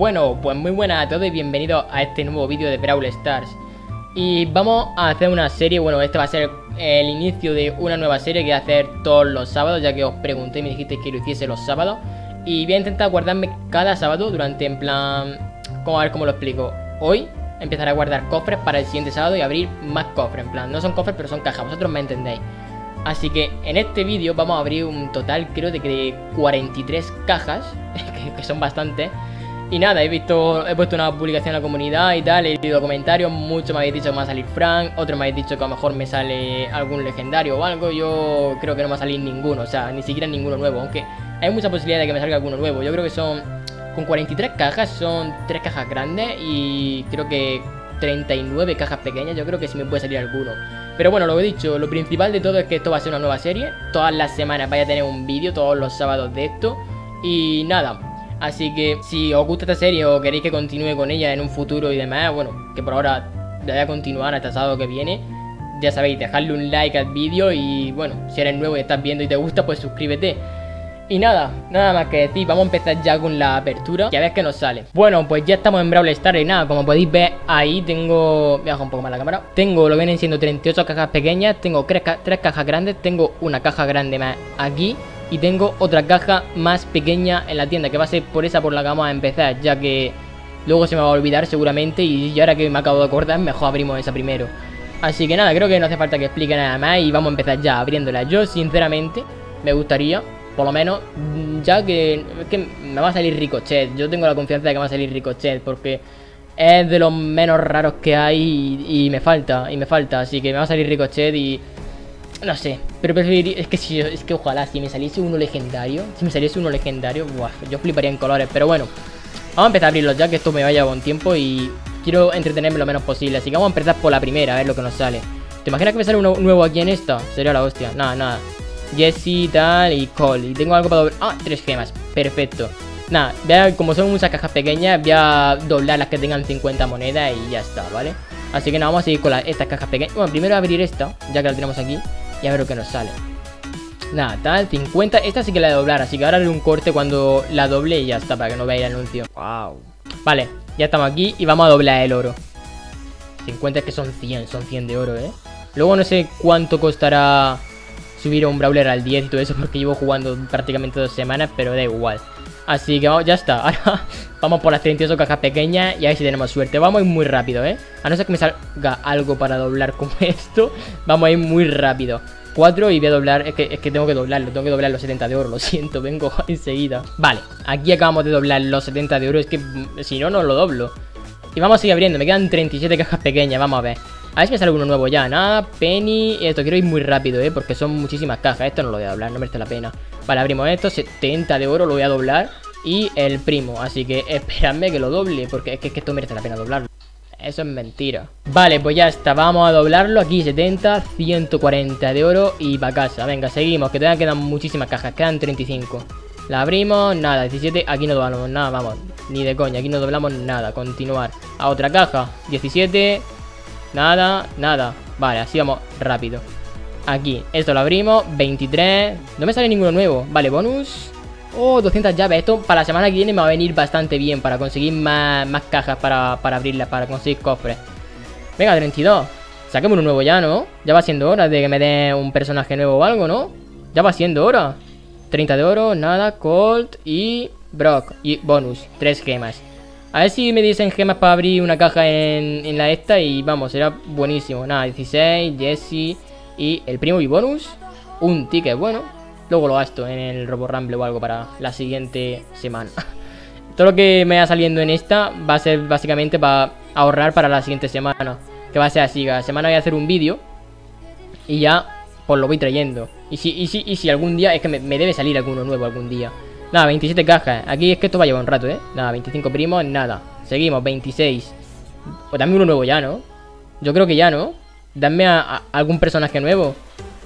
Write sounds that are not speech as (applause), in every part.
Bueno, pues muy buenas a todos y bienvenidos a este nuevo vídeo de Brawl Stars. Y vamos a hacer una serie, bueno, este va a ser el inicio de una nueva serie que voy a hacer todos los sábados Ya que os pregunté y me dijisteis que lo hiciese los sábados. Y voy a intentar guardarme cada sábado durante en plan... ¿Cómo a ver cómo lo explico? Hoy empezaré a guardar cofres para el siguiente sábado y abrir más cofres En plan, no son cofres pero son cajas, vosotros me entendéis. Así que en este vídeo vamos a abrir un total creo de (laughs) que 43 cajas, que son bastantes y nada, he visto, he puesto una publicación en la comunidad y tal, he leído comentarios, muchos me habéis dicho que me va a salir Frank, otros me habéis dicho que a lo mejor me sale algún legendario o algo, yo creo que no me va a salir ninguno, o sea, ni siquiera ninguno nuevo, aunque hay mucha posibilidad de que me salga alguno nuevo, yo creo que son, con 43 cajas, son 3 cajas grandes y creo que 39 cajas pequeñas, yo creo que sí me puede salir alguno. Pero bueno, lo he dicho, lo principal de todo es que esto va a ser una nueva serie, todas las semanas vaya a tener un vídeo, todos los sábados de esto, y nada, Así que si os gusta esta serie o queréis que continúe con ella en un futuro y demás, bueno, que por ahora voy a continuar hasta el sábado que viene. Ya sabéis, dejadle un like al vídeo y bueno, si eres nuevo y estás viendo y te gusta, pues suscríbete. Y nada, nada más que decir, vamos a empezar ya con la apertura y a ver qué nos sale Bueno, pues ya estamos en Brawl Stars y nada, como podéis ver ahí tengo... Voy a bajar un poco más la cámara Tengo lo vienen siendo 38 cajas pequeñas, tengo 3, cajas grandes, tengo una caja grande más aquí y tengo otra caja más pequeña en la tienda, que va a ser por esa por la que vamos a empezar, ya que luego se me va a olvidar seguramente y ahora que me acabo de acordar, mejor abrimos esa primero. Así que nada, creo que no hace falta que explique nada más y vamos a empezar ya abriéndola. Yo sinceramente me gustaría, por lo menos, ya que, que me va a salir Ricochet. Yo tengo la confianza de que va a salir Ricochet porque es de los menos raros que hay y, y me falta, y me falta. Así que me va a salir Ricochet y no sé, pero preferiría... Es que es que ojalá, si me saliese uno legendario Si me saliese uno legendario, buah, yo fliparía en colores Pero bueno, vamos a empezar a abrirlos ya Que esto me vaya con tiempo y quiero entretenerme lo menos posible Así que vamos a empezar por la primera, a ver lo que nos sale. ¿Te imaginas que me sale uno nuevo aquí en esta? Sería la hostia, nada, nada. Jesse, tal, y Cole Y tengo algo para doblar, ah, tres gemas, perfecto. Nada, vea, como son muchas cajas pequeñas Voy a doblar las que tengan 50 monedas y ya está, ¿vale? Así que nada, vamos a seguir con estas cajas pequeñas. Bueno, primero abrir esta, ya que la tenemos aquí y a ver lo que nos sale. Nada, tal, 50. Esta sí que la de doblar, así que ahora haré un corte cuando la doble y ya está, para que no vea el anuncio. Wow. Vale, ya estamos aquí y vamos a doblar el oro. 50 es que son 100, son 100 de oro, ¿eh? Luego no sé cuánto costará subir a un Brawler al 10 y todo eso porque llevo jugando prácticamente dos semanas, pero da igual. Así que vamos, ya está. (laughs) Ahora vamos por las 38 cajas pequeñas y ahí si tenemos suerte. Vamos a ir muy rápido, ¿eh? A no ser que me salga algo para doblar como (laughs) esto. Vamos a ir muy rápido. 4 y voy a doblar, es que, es que tengo que doblarlo, tengo que doblar los 70 de oro, lo (laughs) siento, vengo enseguida Vale, aquí acabamos de doblar los 70 de oro, es que mm, si no, no lo doblo Y vamos a seguir abriendo, me quedan 37 cajas pequeñas, vamos a ver A ver si me sale uno nuevo ya, nada, Penny, esto, quiero ir muy rápido, eh, porque son muchísimas cajas, esto no lo voy a doblar, no merece la pena Vale, abrimos esto, 70 de oro, lo voy a doblar y el primo. Así que (laughs) esperadme que lo doble, porque es que, esto merece la pena doblarlo. Eso es mentira. Vale, pues ya está, vamos a doblarlo. Aquí 70, 140 de oro y para casa. Venga, seguimos, que todavía quedan muchísimas cajas, quedan 35. La abrimos, nada, 17, aquí no doblamos nada, vamos, ni de coña, aquí no doblamos nada, continuar. A otra caja, 17, nada, nada. Vale, así vamos rápido. Aquí, esto lo abrimos, 23, no me sale ninguno nuevo. Vale, bonus, Oh, 200 llaves. Esto para la semana que viene me va a venir bastante bien para conseguir más, cajas para, abrirlas, para conseguir cofres. Venga, 32. Saquemos uno nuevo ya, ¿no? Ya va siendo hora de que me dé un personaje nuevo o algo, ¿no? Ya va siendo hora. 30 de oro, nada, Colt y Brock. Y bonus, 3 gemas. A ver si me dicen gemas para abrir una caja en, en la esta y vamos, será buenísimo. Nada, 16, Jesse y el primo y bonus. Un ticket, bueno. Luego lo gasto en el Robo Rumble o algo para la siguiente semana. (laughs) Todo lo que me va saliendo en esta va a ser básicamente para ahorrar para la siguiente semana. Que va a ser así, cada semana voy a hacer un vídeo y ya pues lo voy trayendo. Y si, y si, y si algún día, es que me, debe salir alguno nuevo algún día. Nada, 27 cajas. Aquí es que esto va a llevar un rato, ¿eh? Nada, 25 primos, nada. Seguimos, 26. O también uno nuevo ya, ¿no? Yo creo que ya, ¿no? Dame a algún personaje nuevo.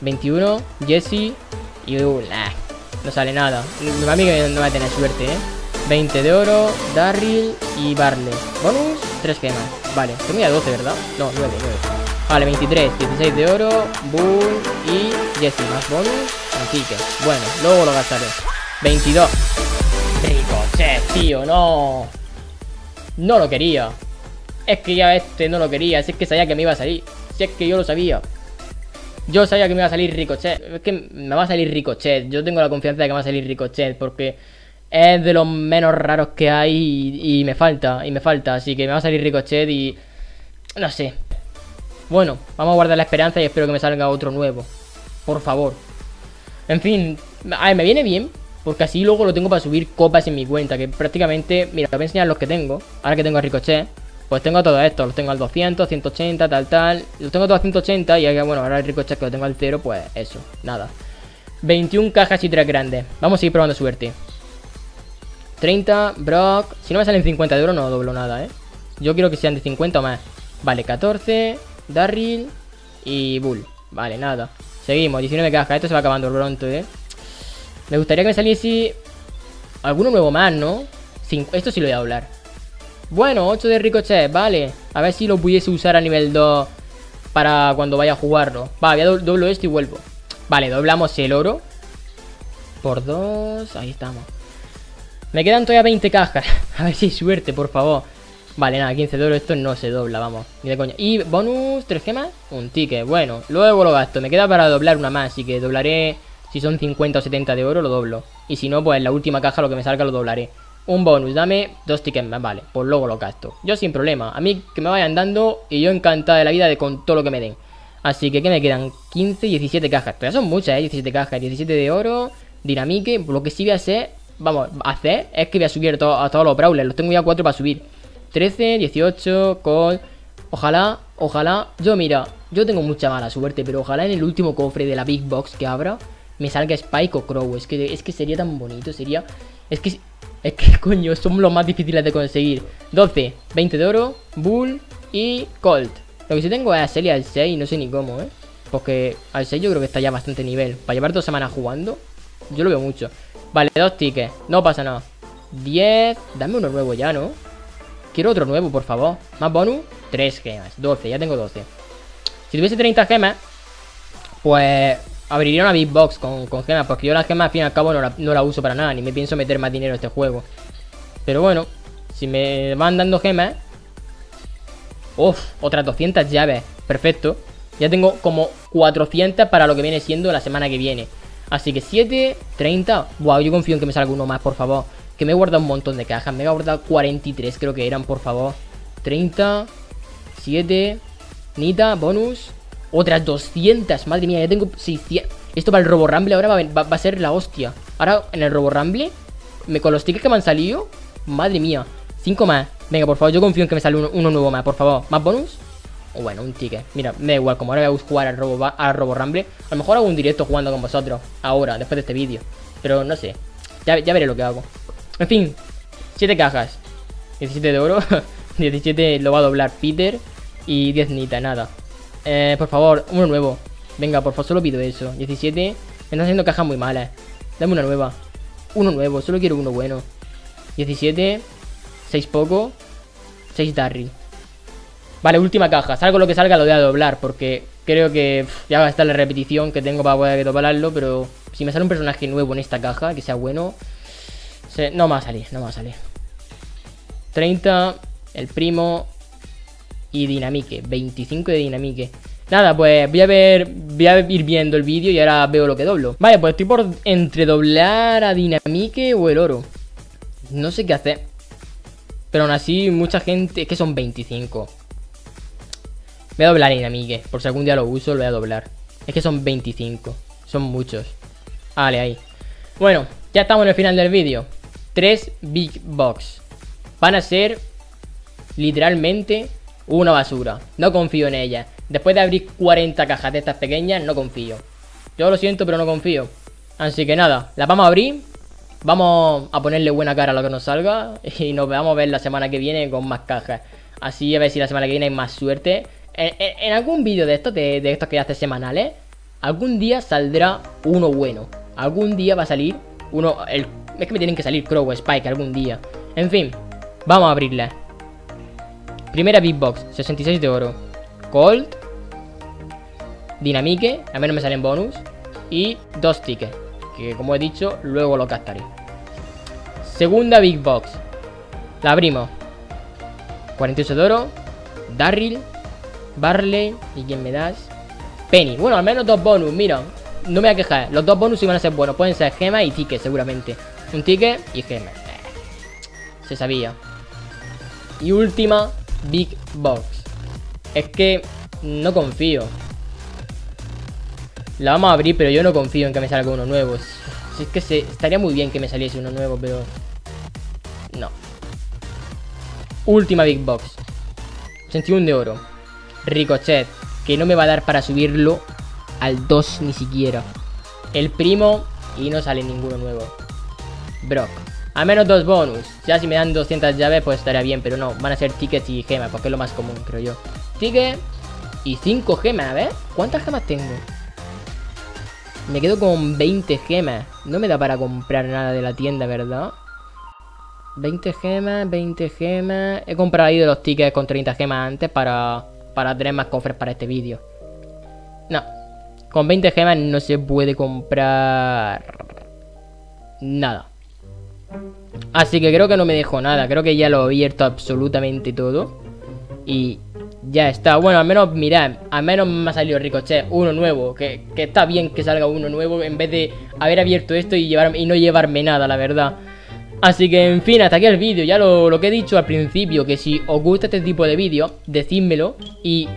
21, Jesse, y uh, no sale nada. Mi mami no va a tener suerte, ¿eh? 20 de oro, Darryl y Barley. Bonus, 3 gemas. Vale, tengo ya 12, ¿verdad? No, 9, 9. Vale, 23, 16 de oro, Bull y Jesse. Más bonus, así que, bueno, luego lo gastaré. 22. Ricochet, tío, no. No lo quería. Es que ya este no lo quería. Si es que sabía que me iba a salir. Si es que yo lo sabía. Yo sabía que me iba a salir Ricochet. Es que me va a salir Ricochet. Yo tengo la confianza de que me va a salir Ricochet. Porque es de los menos raros que hay. Y, y me falta. Y me falta. Así que me va a salir Ricochet y. No sé. Bueno, vamos a guardar la esperanza y espero que me salga otro nuevo. Por favor. En fin, a ver, me viene bien. Porque así luego lo tengo para subir copas en mi cuenta. Que prácticamente, mira, te voy a enseñar los que tengo. Ahora que tengo a Ricochet. Pues tengo todo esto, los tengo al 200, 180, tal, tal. Los tengo todos a 180 y bueno, ahora el Ricochet que lo tengo al 0, pues eso, nada. 21 cajas y 3 grandes. Vamos a seguir probando suerte. 30, Brock. Si no me salen 50 de oro, no doblo nada, ¿eh? Yo quiero que sean de 50 o más. Vale, 14, Darryl y Bull. Vale, nada. Seguimos, 19 cajas. Esto se va acabando pronto, ¿eh? Me gustaría que me saliese alguno nuevo más, ¿no? Esto sí lo voy a doblar. Bueno, 8 de Ricochet, vale. A ver si lo pudiese usar a nivel 2 para cuando vaya a jugarlo. Vale, do doblo esto y vuelvo. Vale, doblamos el oro. Por 2, ahí estamos. Me quedan todavía 20 cajas. (laughs) a ver si hay suerte, por favor. Vale, nada, 15 de oro, esto no se dobla, vamos. Ni de coña. Y bonus, 3 gemas, un ticket. Bueno, luego lo gasto. Me queda para doblar una más, así que doblaré. Si son 50 o 70 de oro, lo doblo. Y si no, pues en la última caja lo que me salga lo doblaré. Un bonus, dame dos tickets más, vale, pues luego lo gasto. Yo sin problema, a mí que me vayan dando y yo encantada de la vida de con todo lo que me den. Así que, ¿qué me quedan? 15, 17 cajas. Todavía son muchas, ¿eh? 17 cajas, 17 de oro, dinamique. Lo que sí voy a hacer, vamos, hacer es que voy a subir a todos los brawlers. Los tengo ya 4 para subir. 13, 18, con... Ojalá, ojalá... Yo, mira, yo tengo mucha mala suerte, pero ojalá en el último cofre de la Big Box que abra me salga Spike o Crow. Es que, es que sería tan bonito, sería... Es que es que, (laughs) coño, son los más difíciles de conseguir. 12, 20 de oro, Bull y Colt. Lo que sí tengo es a Celia al 6, no sé ni cómo, ¿eh? Porque al 6 yo creo que está ya bastante nivel. Para llevar dos semanas jugando, yo lo veo mucho. Vale, dos tickets, no pasa nada. 10, dame uno nuevo ya, ¿no? Quiero otro nuevo, por favor. Más bonus, 3 gemas, 12, ya tengo 12. Si tuviese 30 gemas, pues abriría una Big Box con, con gemas, porque yo las gemas al fin y al cabo no la, uso para nada, ni me pienso meter más dinero en este juego. Pero bueno, si me van dando gemas... Uf, otras 200 llaves, perfecto. Ya tengo como 400 para lo que viene siendo la semana que viene. Así que 7, 30... Wow, yo confío en que me salga uno más, por favor. Que me he guardado un montón de cajas, me he guardado 43 creo que eran, por favor. 30, 7, Nita, bonus, otras 200. Madre mía, ya tengo 600. Esto para el Robo Rumble ahora va, a ser la hostia. Ahora en el Robo Rumble, me, con los tickets que me han salido, madre mía. 5 más. Venga, por favor, yo confío en que me sale uno, nuevo más, por favor. ¿Más bonus? O bueno, un ticket. Mira, me da igual, como ahora voy a jugar al Robo, al Robo Rumble. A lo mejor hago un directo jugando con vosotros. Ahora, después de este vídeo. Pero no sé. Ya, ya veré lo que hago. En fin, 7 cajas. 17 de oro. (laughs) 17 lo va a doblar Peter. Y 10 nita, nada. Eh, por favor, uno nuevo. Venga, por favor, solo pido eso. 17. Me están haciendo cajas muy malas. Dame una nueva. Uno nuevo, solo quiero uno bueno. 17. 6 poco. 6 Darry. Vale, última caja. Salgo lo que salga, lo voy a doblar. Porque creo que ya va a estar la repetición que tengo para poder doblarlo. Pero si me sale un personaje nuevo en esta caja, que sea bueno. no me va a salir, no va a salir. 30. El primo y Dinamique. 25 de Dinamique. Nada, pues voy a ver, voy a ir viendo el vídeo y ahora veo lo que doblo. Vale, pues estoy por entre doblar a Dinamique o el oro. No sé qué hacer. Pero aún así, mucha gente... Es que son 25. Voy a doblar a Dinamique. Por si algún día lo uso, lo voy a doblar. Es que son 25. Son muchos. Vale, ahí. Bueno, ya estamos en el final del vídeo. Tres Big Box. Van a ser literalmente una basura. No confío en ella. Después de abrir 40 cajas de estas pequeñas, no confío. Yo lo siento, pero no confío. Así que nada, las vamos a abrir. Vamos a ponerle buena cara a lo que nos salga. (laughs) Y nos vamos a ver la semana que viene con más cajas. Así a ver si la semana que viene hay más suerte. En, algún vídeo de estos, de, estos que hace semanales, algún día saldrá uno bueno. Algún día va a salir uno... El, es que me tienen que salir Crow Spike algún día. En fin, vamos a abrirla. Primera Big Box, 66 de oro. Colt. Dinamique, a menos me salen bonus. Y dos tickets, que como he dicho, luego lo gastaré. Segunda Big Box. La abrimos. 48 de oro. Darryl. Barley. ¿Y quién me das? Penny. Bueno, al menos dos bonus, mira. No me voy a quejar. Los dos bonus iban a ser buenos. Pueden ser gema y ticket, seguramente. Un ticket y gema. Se sabía. Y última, Big Box. Es que no confío. La vamos a abrir, pero yo no confío en que me salga uno nuevo. Si es que se, estaría muy bien que me saliese uno nuevo, pero... No. Última Big Box. 81 de oro. Ricochet. Que no me va a dar para subirlo al 2 ni siquiera. El primo y no sale ninguno nuevo. Brock. A menos dos bonus. Ya si me dan 200 llaves, pues estaría bien. Pero no, van a ser tickets y gemas, porque es lo más común, creo yo. Ticket y 5 gemas, a ver. ¿Cuántas gemas tengo? Me quedo con 20 gemas. No me da para comprar nada de la tienda, ¿verdad? 20 gemas, 20 gemas. He comprado ahí de los tickets con 30 gemas antes para, para tener más cofres para este vídeo. No. Con 20 gemas no se puede comprar... Nada. Así que creo que no me dejo nada. Creo que ya lo he abierto absolutamente todo. Y ya está. Bueno, al menos, mirad, al menos me ha salido Ricochet, uno nuevo. Que, está bien que salga uno nuevo en vez de haber abierto esto y, llevar, y no llevarme nada, la verdad. Así que, en fin, hasta aquí el vídeo. Ya lo, lo, que he dicho al principio, que si os gusta este tipo de vídeo, decídmelo. Y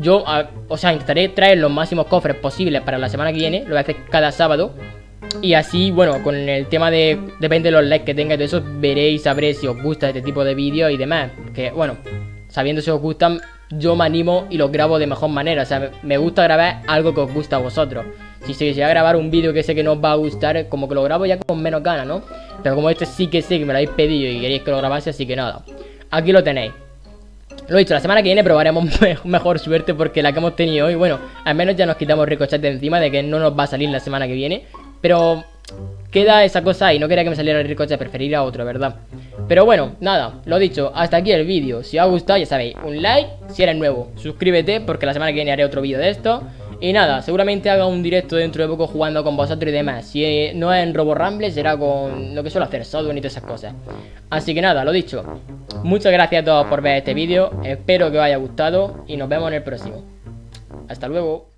yo, o sea, intentaré traer los máximos cofres posibles para la semana que viene. Lo voy a hacer cada sábado. Y así, bueno, con el tema de... Depende de los likes que tengáis de eso, veréis, sabré si os gusta este tipo de vídeos y demás. Que, bueno, sabiendo si os gustan, yo me animo y los grabo de mejor manera. O sea, me gusta grabar algo que os gusta a vosotros. Si se quisiera grabar un vídeo que sé que no os va a gustar, como que lo grabo ya con menos ganas, ¿no? Pero como este sí que sé que me lo habéis pedido y queréis que lo grabase, así que nada. Aquí lo tenéis. Lo dicho, la semana que viene probaremos (laughs) mejor suerte porque la que hemos tenido hoy, bueno, al menos ya nos quitamos ricochet de encima de que no nos va a salir la semana que viene. Pero queda esa cosa y no quería que me saliera el ricochet, preferiría otro, ¿verdad? Pero bueno, nada, lo dicho, hasta aquí el vídeo. Si os ha gustado, ya sabéis, un like si eres nuevo. Suscríbete porque la semana que viene haré otro vídeo de esto. Y nada, seguramente haga un directo dentro de poco jugando con vosotros y demás. Si no es en Robo Rumble, será con lo que suelo hacer, Software y todas esas cosas. Así que nada, lo dicho. Muchas gracias a todos por ver este vídeo. Espero que os haya gustado y nos vemos en el próximo. Hasta luego.